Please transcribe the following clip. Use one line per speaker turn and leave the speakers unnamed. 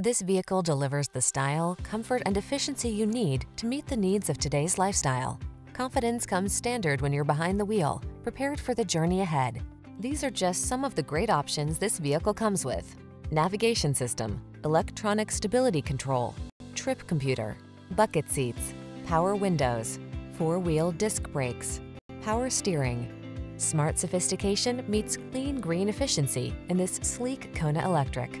This vehicle delivers the style, comfort, and efficiency you need to meet the needs of today's lifestyle. Confidence comes standard when you're behind the wheel, prepared for the journey ahead. These are just some of the great options this vehicle comes with. Navigation system, electronic stability control, trip computer, bucket seats, power windows, four-wheel disc brakes, power steering. Smart sophistication meets clean green efficiency in this sleek Kona Electric.